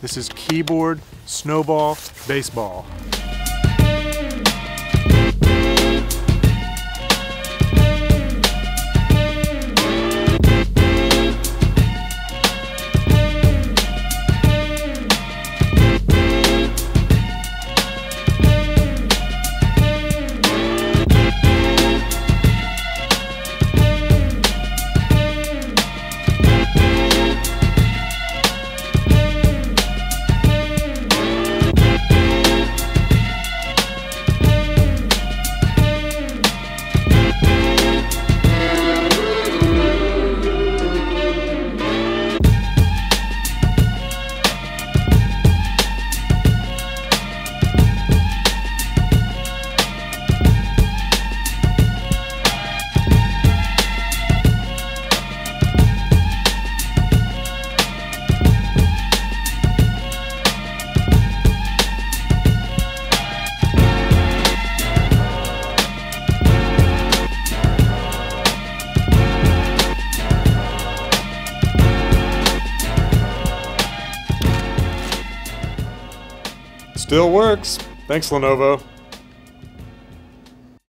This is keyboard, snowball, baseball. Still works. Thanks, Lenovo.